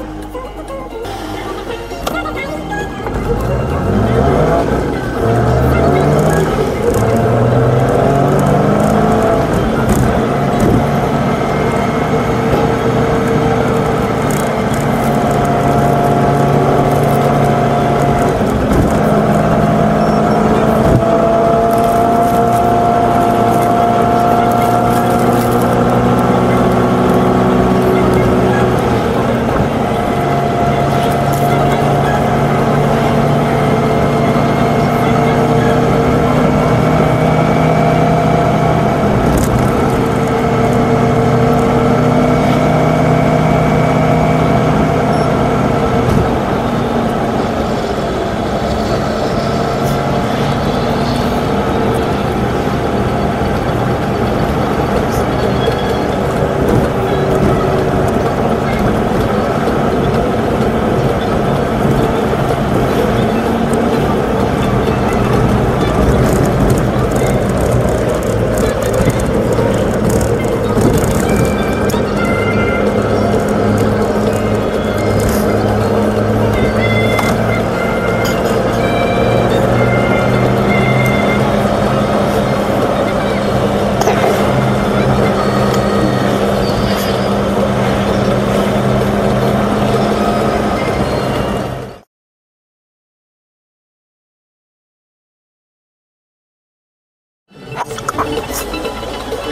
Bye.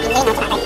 Gracias.